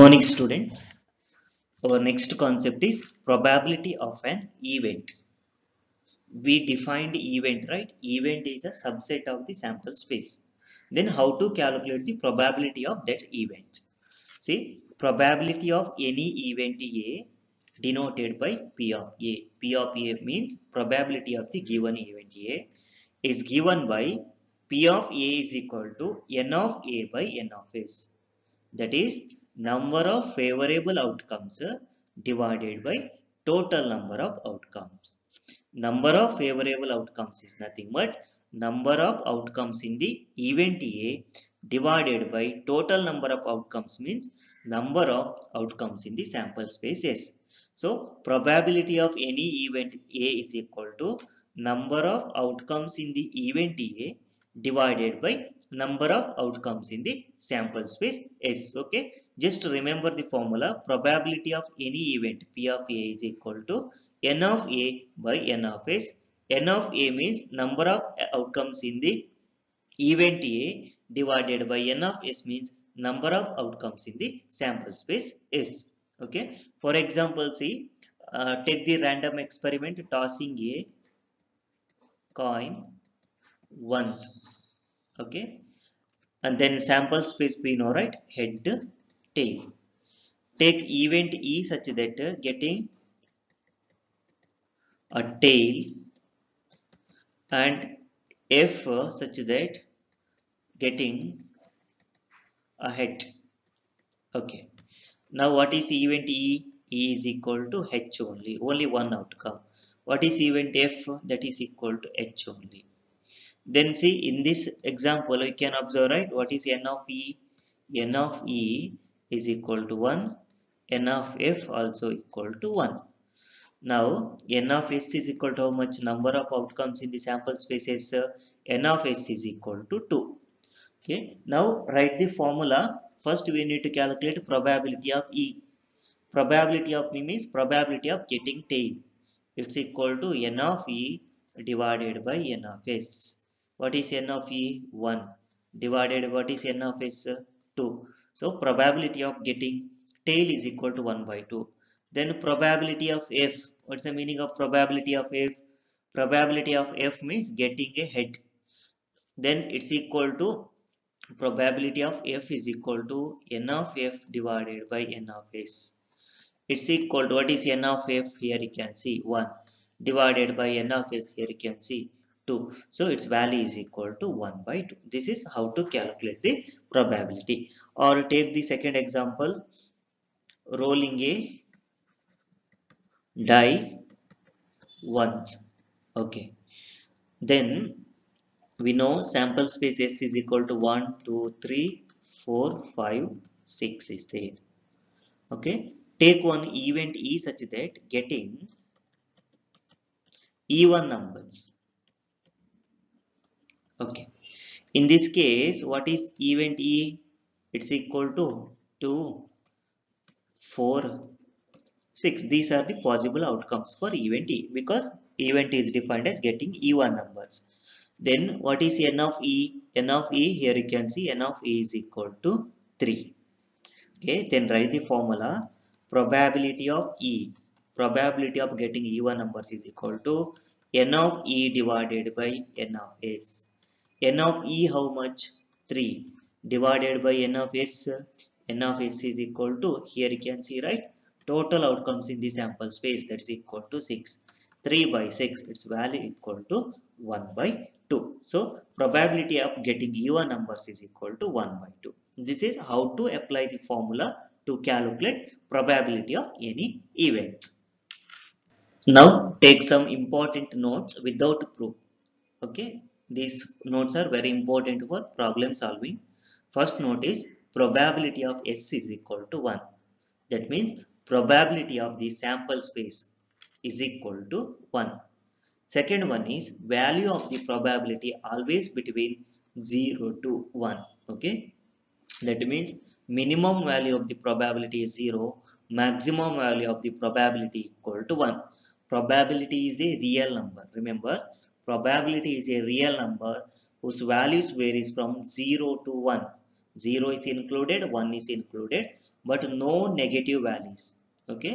Morning students. Our next concept is probability of an event. We defined event, right? Event is a subset of the sample space. Then how to calculate the probability of that event? See, probability of any event A denoted by P of A. P of A means probability of the given event A is given by P of A is equal to N of A by N of S. That is number of favorable outcomes divided by total number of outcomes. Number of favorable outcomes is nothing but number of outcomes in the event A divided by total number of outcomes means number of outcomes in the sample space S. So probability of any event A is equal to number of outcomes in the event A divided by number of outcomes in the sample space S. Okay. Just remember the formula probability of any event P of A is equal to N of A by N of S. N of A means number of outcomes in the event A divided by N of S means number of outcomes in the sample space S. Okay. For example, see, uh, take the random experiment tossing a coin once. Okay. And then sample space we know, right? Head, tail. Take event E such that uh, getting a tail and F uh, such that getting a head. Okay. Now what is event E? E is equal to H only. Only one outcome. What is event F? That is equal to H only. Then see in this example we can observe right what is N of E? N of E is equal to 1. N of F also equal to 1. Now N of S is equal to how much number of outcomes in the sample spaces? Uh, n of S is equal to 2. Okay. Now write the formula. First we need to calculate probability of E. Probability of E means probability of getting tail. It's equal to N of E divided by N of S. What is N of E? 1. Divided what is N of S? 2. So probability of getting tail is equal to 1 by 2. Then probability of F. What's the meaning of probability of F? Probability of F means getting a head. Then it's equal to probability of F is equal to N of F divided by N of S. It's equal to what is N of F? Here you can see 1 divided by N of S. Here you can see 2. So its value is equal to 1 by 2. This is how to calculate the probability. Or take the second example. Rolling a die once. Okay. Then we know sample space S is equal to 1, 2, 3, 4, 5, 6 is there. Okay. Take one event E such that getting even numbers. Okay. In this case, what is event E? It's equal to 2, 4, 6. These are the possible outcomes for event E because event is defined as getting even numbers. Then what is n of E? n of E here you can see n of E is equal to 3. Okay, then write the formula probability of E. Probability of getting even numbers is equal to n of E divided by n of S. n of E how much? 3 divided by n of S. n of S is equal to here you can see right total outcomes in the sample space that is equal to 6. 3 by 6 its value equal to 1 by 2. So probability of getting even numbers is equal to 1 by 2. This is how to apply the formula to calculate probability of any events Now take some important notes without proof. Okay, these notes are very important for problem solving. First note is probability of S is equal to 1. That means probability of the sample space is equal to 1. Second one is value of the probability always between 0 to 1. Okay. That means minimum value of the probability is 0. Maximum value of the probability equal to 1. Probability is a real number. Remember, probability is a real number whose values varies from 0 to 1. 0 is included, 1 is included. but no negative values okay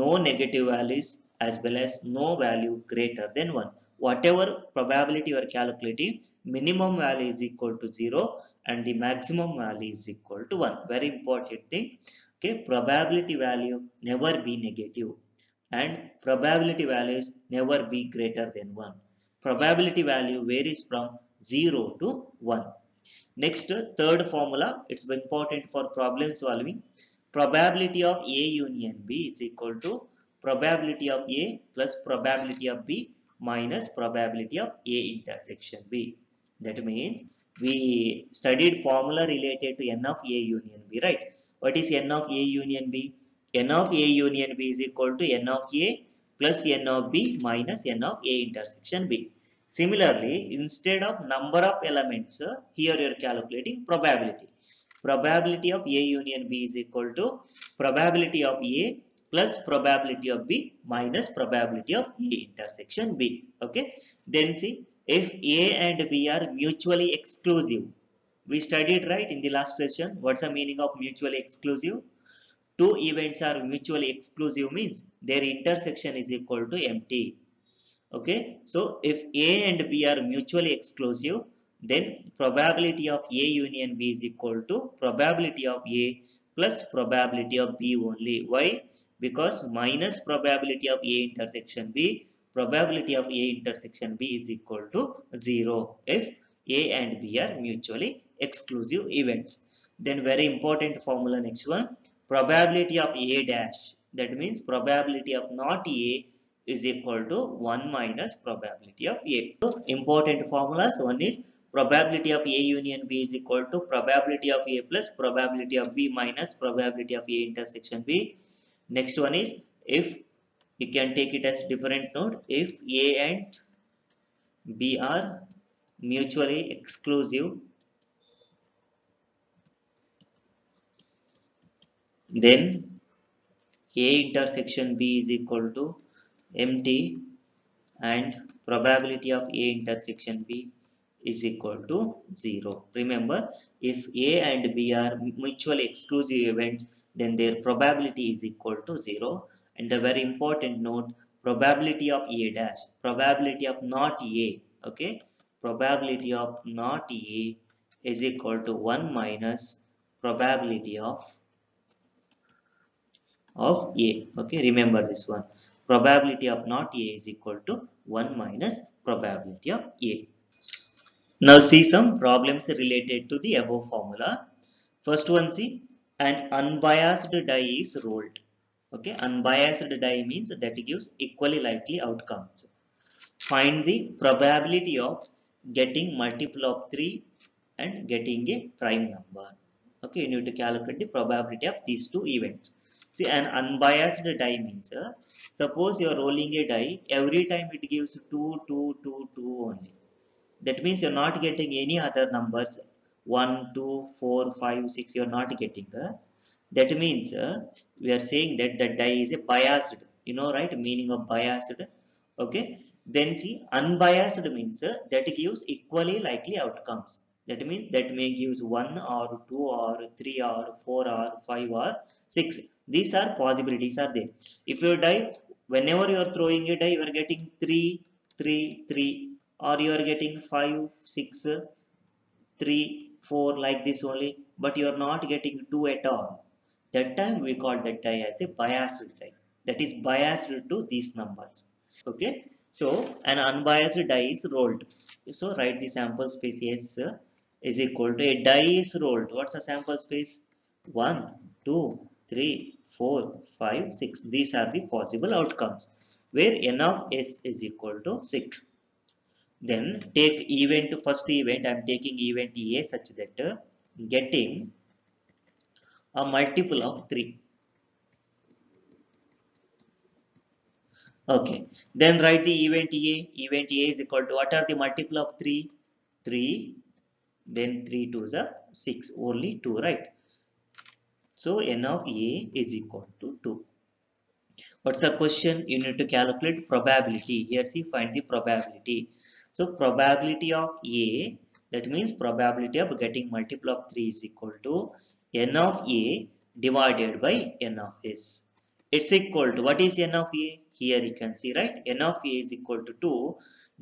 no negative values as well as no value greater than 1 whatever probability you are calculating minimum value is equal to 0 and the maximum value is equal to 1 very important thing okay probability value never be negative and probability values never be greater than 1 probability value varies from 0 to 1 next third formula it's important for problem solving. Probability of a union b is equal to probability of a plus probability of b minus probability of a intersection b. That means we studied formula related to n of a union b right? What is n of a union b? n of a union b is equal to n of a plus n of b minus n of a intersection b. Similarly instead of number of elements here you are calculating probability. Probability of a union b is equal to probability of a plus probability of b minus probability of a intersection b. Okay? Then see if a and b are mutually exclusive we studied right in the last session what's the meaning of mutually exclusive two events are mutually exclusive means their intersection is equal to empty. Okay? So if a and b are mutually exclusive then probability of a union b is equal to probability of a plus probability of b only. Why? Because minus probability of a intersection b probability of a intersection b is equal to 0 if a and b are mutually exclusive events. Then very important formula next one probability of a dash. That means probability of not a is equal to 1 minus probability of a. So important formulas. One is probability of a union b is equal to probability of a plus probability of b minus probability of a intersection b. Next one is if you can take it as different note. If a and b are mutually exclusive then a intersection b is equal to empty and probability of a intersection b is equal to 0 remember if a and b are mutually exclusive events then their probability is equal to 0 and the very important note probability of a dash probability of not a okay? Probability of not a is equal to 1 minus probability of of a. Okay remember this one. Probability of not a is equal to 1 minus probability of a. Now see some problems related to the above formula. First one see an unbiased die is rolled okay unbiased die means that it gives equally likely outcomes. Find the probability of getting multiple of 3 and getting a prime number. Okay you need to calculate the probability of these two events see an unbiased die means uh, suppose you are rolling a die every time it gives 2 2 2 2 only. That means you're not getting any other numbers. 1 2 4 5 6 you're not getting uh, that means uh, we are saying that the die is a biased you know right? Meaning of biased okay? Then see unbiased means uh, that gives equally likely outcomes that means that may gives 1 or 2 or 3 or 4 or 5 or 6 these are possibilities are there. If you die whenever you are throwing a die you are getting 3 3 3 or you are getting 5 6 3 4 like this only but you are not getting 2 at all. That time we call that die as a biased die. That is biased to these numbers. Okay? So an unbiased die is rolled. So write the sample space s is equal to a is rolled what's the sample space 1 2 3 4 5 6 these are the possible outcomes where n of s is equal to 6 then take event first event. I'm taking event a such that uh, getting a multiple of 3 okay. Then write the event a. Event a is equal to what are the multiple of 3 3 then 3 to the 6 only 2 right? So n of a is equal to 2 what's the question you need to calculate? Probability. Here see find the probability. So probability of a that means probability of getting multiple of 3 is equal to n of a divided by n of s. It's equal to what is n of a? Here you can see right? N of a is equal to 2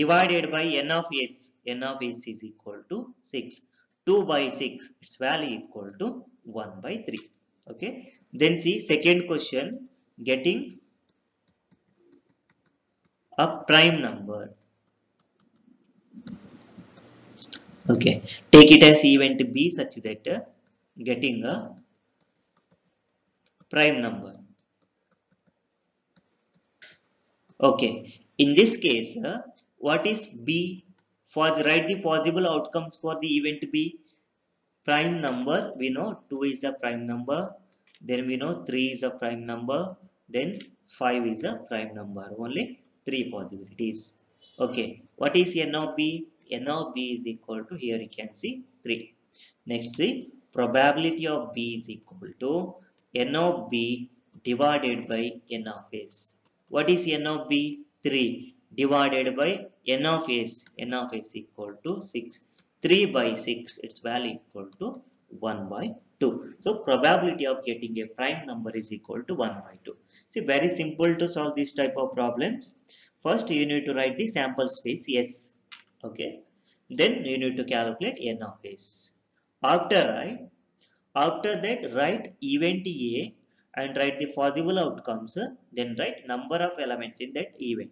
divided by n of s. n of s is equal to 6. 2 by 6 its value equal to 1 by 3. Okay. Then see second question getting a prime number. Okay. Take it as event b such that uh, getting a prime number. Okay, in this case, uh, what is B? First, write the possible outcomes for the event B. Prime number, we know 2 is a prime number, then we know 3 is a prime number, then 5 is a prime number. Only 3 possibilities. Okay, what is N of B? N of B is equal to, here you can see 3. Next, see, probability of B is equal to N of B divided by N of S. What is n of b? 3 divided by n of s. n of s equal to 6. 3 by 6 its value equal to 1 by 2. So probability of getting a prime number is equal to 1 by 2. See very simple to solve this type of problems. First you need to write the sample space S. Okay. Then you need to calculate n of s. After right, after that write event A and write the possible outcomes then write number of elements in that event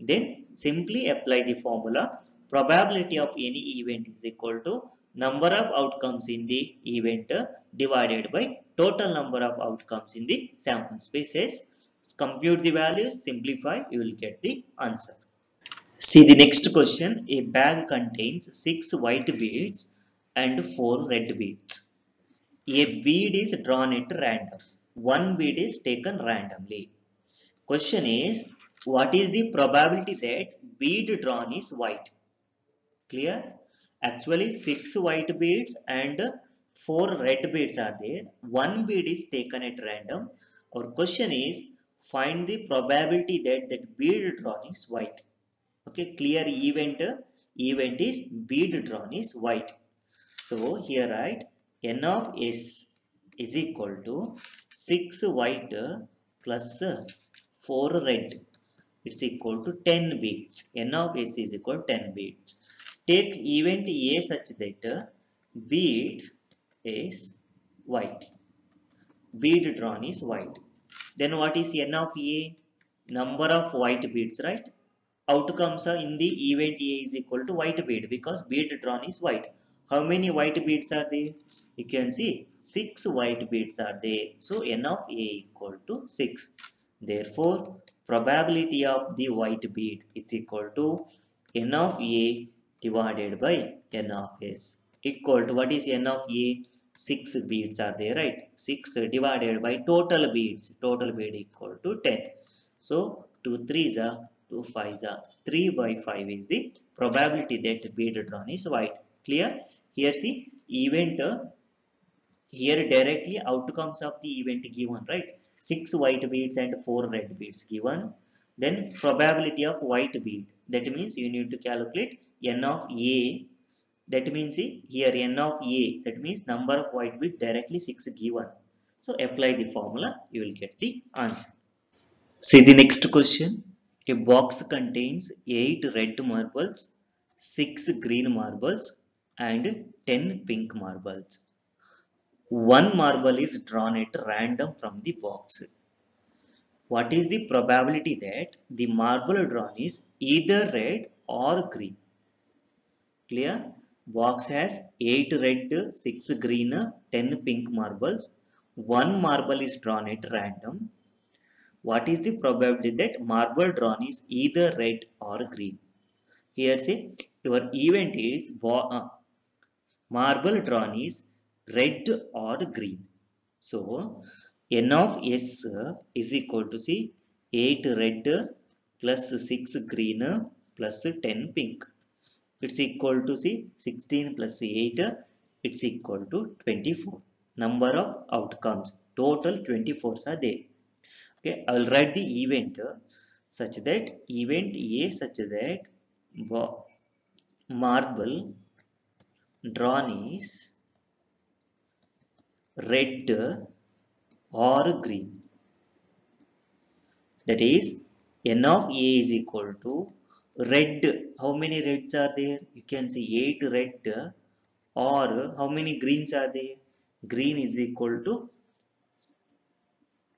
then simply apply the formula. Probability of any event is equal to number of outcomes in the event divided by total number of outcomes in the sample spaces. Compute the values simplify you will get the answer. See the next question. A bag contains six white beads and four red beads. A bead is drawn at random. One bead is taken randomly. Question is, what is the probability that bead drawn is white? Clear? Actually, six white beads and four red beads are there. One bead is taken at random. Our question is, find the probability that that bead drawn is white. Okay, clear event, event is bead drawn is white. So here right, n of s is equal to 6 white plus 4 red. It's equal to 10 beads. N of S is equal to 10 beads. Take event A such that bead is white. Bead drawn is white. Then what is N of A? Number of white beads, right? Outcomes are in the event A is equal to white bead because bead drawn is white. How many white beads are there? you can see 6 white beads are there. So n of a equal to 6. Therefore, probability of the white bead is equal to n of a divided by n of s. Equal to what is n of a? 6 beads are there, right? 6 divided by total beads. Total bead equal to 10. So, 2 3s are 2 5s are 3 by 5 is the probability that bead drawn is white. Clear? Here see event here directly outcomes of the event given right six white beads and four red beads given. Then probability of white bead. That means you need to calculate n of a. That means here n of a that means number of white bead directly 6 given. So apply the formula you will get the answer. See the next question. A box contains 8 red marbles 6 green marbles and 10 pink marbles one marble is drawn at random from the box. What is the probability that the marble drawn is either red or green? Clear? Box has 8 red, 6 green, 10 pink marbles. One marble is drawn at random. What is the probability that marble drawn is either red or green? Here say your event is uh, marble drawn is red or green. So n of s is equal to see 8 red plus 6 green plus 10 pink. It's equal to see 16 plus 8 it's equal to 24. Number of outcomes total 24s are there. Okay, I will write the event such that event A such that marble drawn is red or green. That is n of A is equal to red. How many reds are there? You can see 8 red or how many greens are there? Green is equal to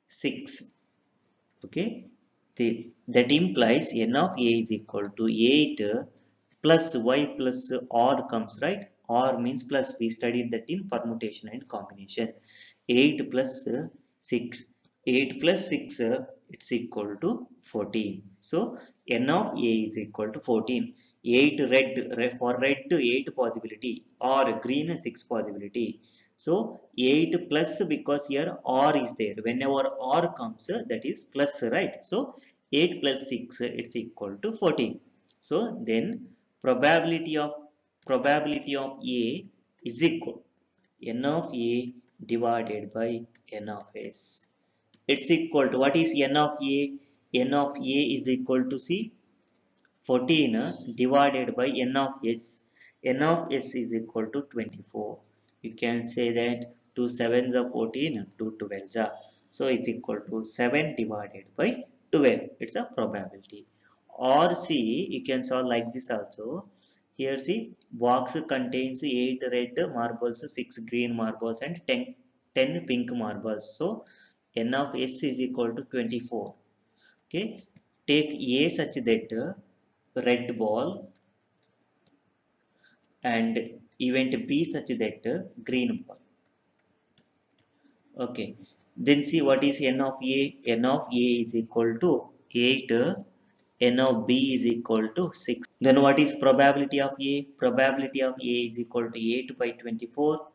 6. Okay. The, that implies n of A is equal to 8 plus y plus or comes right or means plus we studied that in permutation and combination. 8 plus 6 8 plus 6 it's equal to 14 so n of a is equal to 14 8 red, for red 8 possibility. Or green 6 possibility. So 8 plus because here or is there. Whenever or comes that is plus right? So 8 plus 6 it's equal to 14 so then probability of probability of A is equal n of A divided by n of S. It's equal to what is n of A? n of A is equal to C 14 divided by n of S. n of S is equal to 24. You can say that 2 sevens are 14, 2 twelves are. So it's equal to 7 divided by 12. It's a probability. Or C, you can solve like this also. Here see, box contains 8 red marbles, 6 green marbles and 10, 10 pink marbles. So, n of s is equal to 24. Okay, take A such that red ball and event B such that green ball. Okay, then see what is n of A? n of A is equal to 8 n of b is equal to 6 then what is probability of a? Probability of a is equal to 8 by 24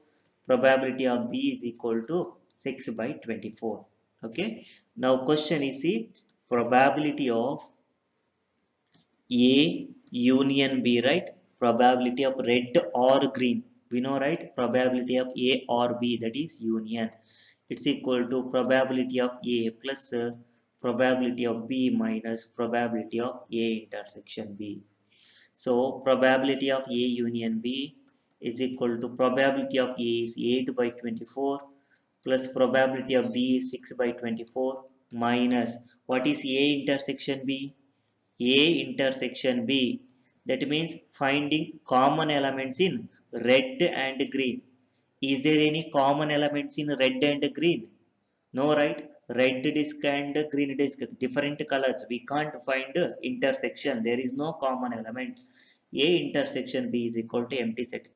probability of b is equal to 6 by 24 okay? Now question is see probability of a union b right? Probability of red or green. We know right? Probability of a or b that is union. It's equal to probability of a plus uh, probability of B minus probability of A intersection B. So probability of A union B is equal to probability of A is 8 by 24 plus probability of B is 6 by 24 minus what is A intersection B? A intersection B that means finding common elements in red and green. Is there any common elements in red and green? No right? Red disk and green disk different colors. We can't find intersection. There is no common elements. A intersection b is equal to empty set.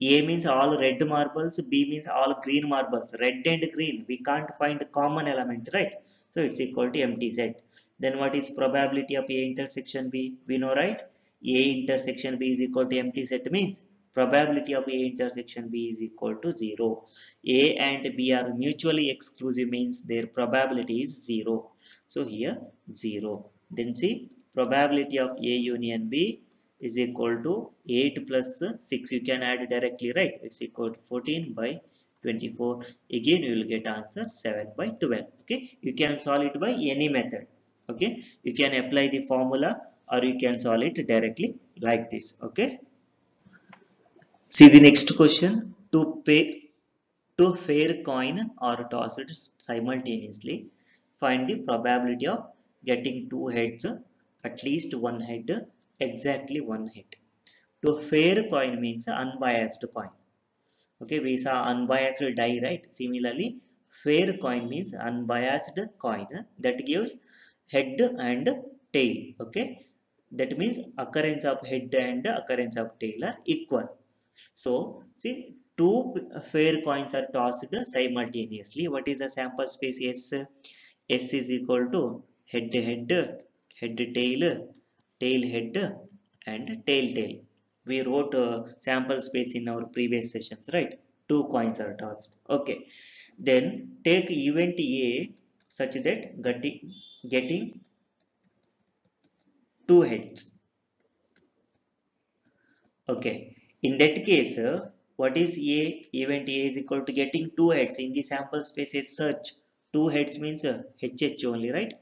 A means all red marbles b means all green marbles. Red and green we can't find common element right? So it's equal to empty set. Then what is probability of a intersection b? We know right? A intersection b is equal to empty set means probability of A intersection B is equal to 0. A and B are mutually exclusive means their probability is 0. So here 0. Then see probability of A union B is equal to 8 plus 6 you can add directly right it's equal to 14 by 24 again you will get answer 7 by 12 okay you can solve it by any method okay you can apply the formula or you can solve it directly like this okay See the next question. To pay two fair coin or toss it simultaneously, find the probability of getting two heads, at least one head, exactly one head. To fair coin means unbiased coin. Okay, we saw unbiased die, right? Similarly, fair coin means unbiased coin that gives head and tail. Okay, that means occurrence of head and occurrence of tail are equal. So, see, two fair coins are tossed simultaneously. What is the sample space S? S is equal to head head, head tail, tail head and tail tail. We wrote uh, sample space in our previous sessions, right? Two coins are tossed. Okay. Then take event A such that getting, getting two heads. Okay. In that case, uh, what is A? Event A is equal to getting two heads in the sample space is such. Two heads means uh, HH only, right?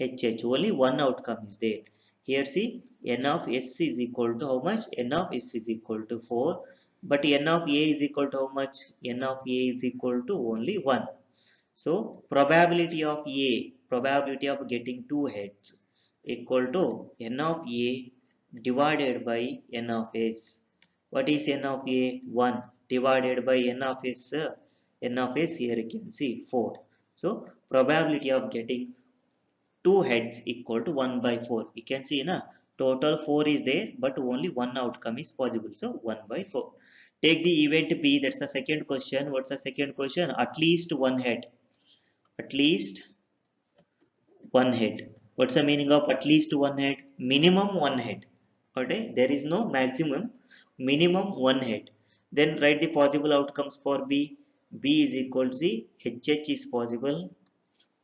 HH, only one outcome is there. Here see, N of S is equal to how much? N of S is equal to 4. But N of A is equal to how much? N of A is equal to only 1. so probability of a probability of getting two heads equal to n of a divided by n of s what is n of a? 1 divided by n of s uh, n of s here you can see 4 so probability of getting two heads equal to 1 by 4 you can see na total 4 is there but only one outcome is possible. So 1 by 4 take the event b that's the second question. What's the second question? At least one head. At least one head. What's the meaning of at least one head? Minimum one head. Okay? There is no maximum minimum one head. Then write the possible outcomes for b. B is equal to hh is possible.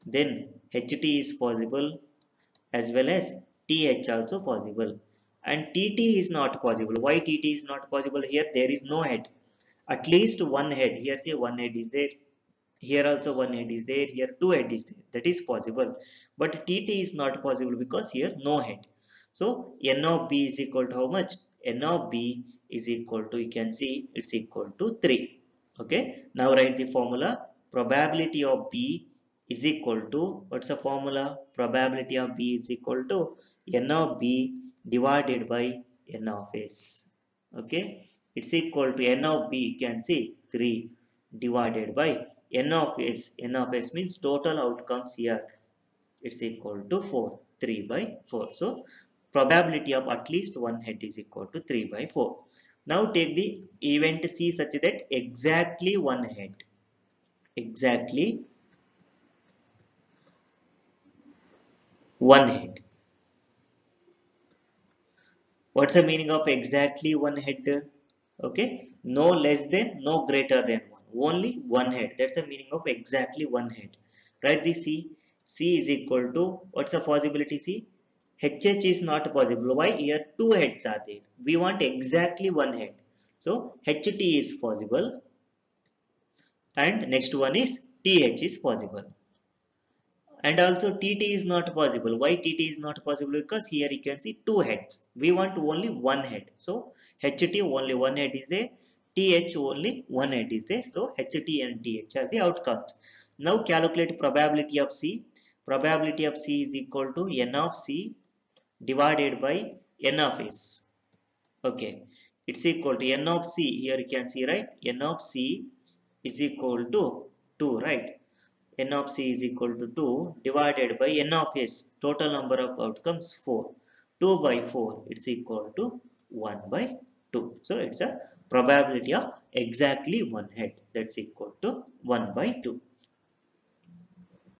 Then ht is possible as well as th also possible. And tt is not possible. Why tt is not possible? Here there is no head. At least one head. Here say one head is there. Here also one head is there. Here two head is there. That is possible. But tt is not possible because here no head. So n of b is equal to how much? N of b is equal to you can see it's equal to 3 okay? Now write the formula. Probability of b is equal to what's the formula? Probability of b is equal to n of b divided by n of s. Okay? It's equal to n of b you can see 3 divided by n of s. N of s means total outcomes here. It's equal to 4 3 by 4 so probability of at least one head is equal to 3 by 4 now take the event c such that exactly one head. Exactly one head. What's the meaning of exactly one head? Okay no less than no greater than one. Only one head. That's the meaning of exactly one head. Write the c. C is equal to what's the possibility c hh is not possible. Why? Here two heads are there. We want exactly one head. So ht is possible and next one is th is possible. And also tt is not possible. Why tt is not possible? Because here you can see two heads. We want only one head. So ht only one head is there. Th only one head is there. So ht and th are the outcomes. Now calculate probability of c. Probability of c is equal to n of c divided by n of s. Okay. It's equal to n of c. Here you can see right? N of c is equal to 2 right? N of c is equal to 2 divided by n of s. Total number of outcomes 4 2 by 4 it's equal to 1 by 2 so it's a probability of exactly one head. That's equal to 1 by 2